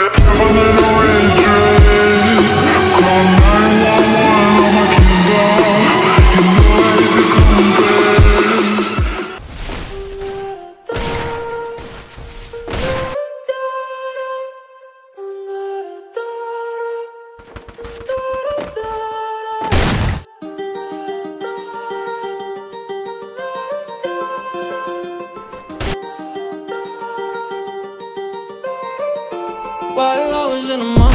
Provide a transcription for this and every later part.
I'm While I was in the mall,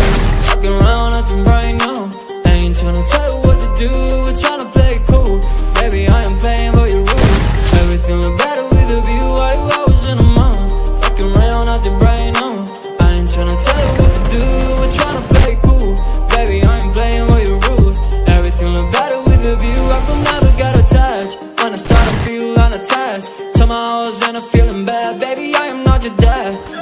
walking around acting right now. I ain't tryna tell you what to do, we're tryna play it cool. Baby, I am playing by your rules. Everything look better with a view. While I was in the mall, walking around acting right now. I ain't tryna tell you what to do, we're tryna play it cool. Baby, I am playing by your rules. Everything look better with a view. I could never get attached when I start to feel unattached. Somehow I was in a feeling bad, baby. I am not your dad.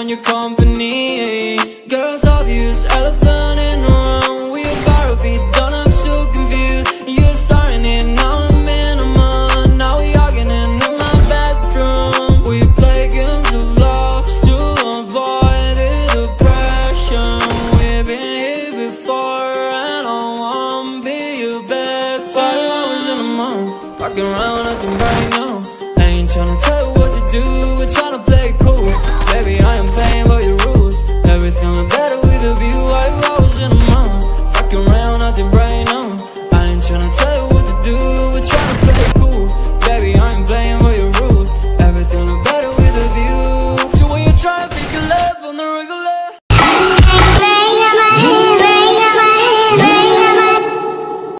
Want your company. Girls obvious, elephant in the room. We about to be done. I'm so confused. You're starting it now. I'm in a month. Now we arguing in my bedroom. We play games of love to avoid the depression. We've been here before, and I won't be your bed. While I was in the mall, walking around acting right now. I ain't tryna tell the regular